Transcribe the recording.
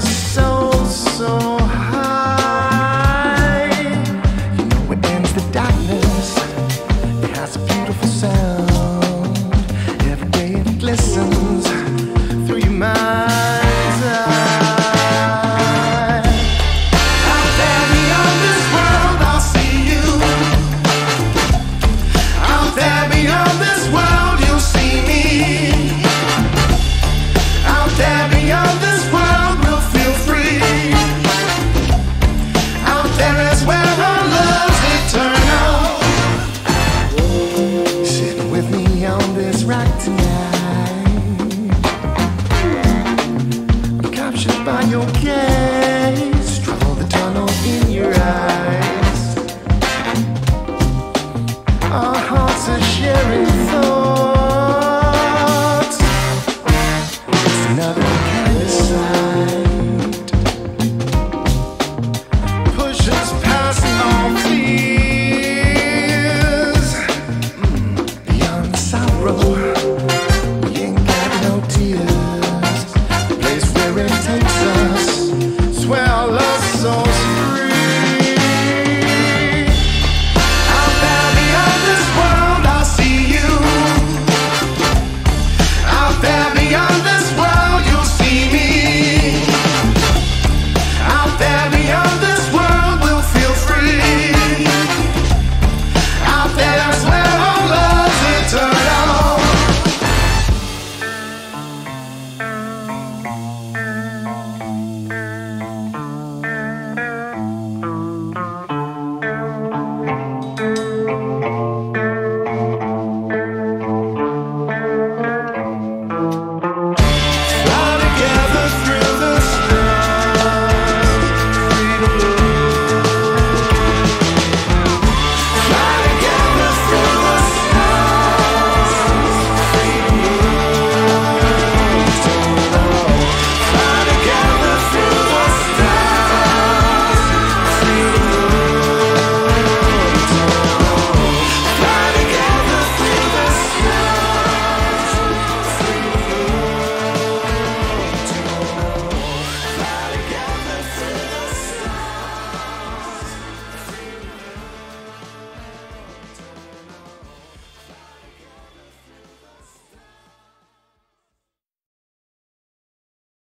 so gaze, travel the tunnel in your eyes. Our hearts are sharing thoughts. Another kind.